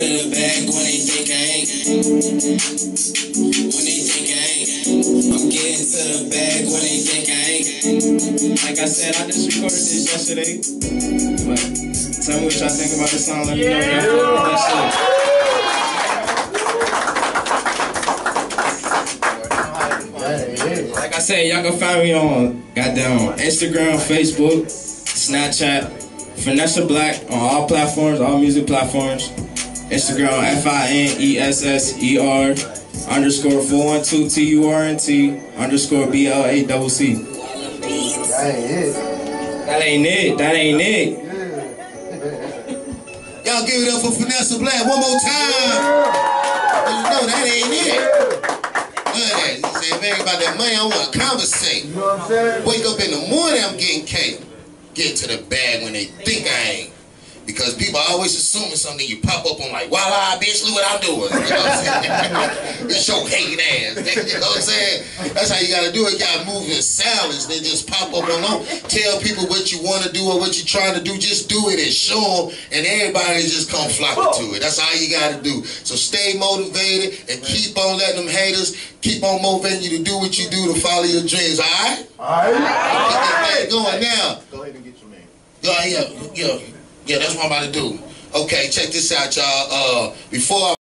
the bag when they think I ain't. When they think I ain't. I'm getting to the bag when they think I ain't. Like I said, I just recorded this yesterday. But tell me what y'all think about the song. Let me know y'all feel about that shit. Like I said, y'all can find me on goddamn Instagram, Facebook, Snapchat, Finesser Blacc on all platforms, all music platforms. Instagram F I N E S S E R underscore 412 T U R N T underscore B L A double C. That ain't it. That ain't it. That ain't it. Y'all give it up for Finesser Blacc one more time. You know that ain't it. Look at that. You say, if about that money, I want to conversate. You know what I'm saying? Wake up in the morning, I'm getting cake. Get to the bag when they think I ain't. Because people are always assuming something, you pop up on like, voila, bitch, look what I'm doing. You know what I'm saying? it's your hating ass. You know what I'm saying? That's how you gotta do it. You gotta move in silence. They just pop up on them. Tell people what you wanna do or what you're trying to do. Just do it and show them, and everybody just come flocking to it. That's all you gotta do. So stay motivated and keep on letting them haters keep on motivating you to do what you do to follow your dreams, alright? Alright. Get that going now. Go ahead and get your name. Yeah, yeah, yeah. Yeah, that's what I'm about to do. Okay, check this out, y'all. Uh, before I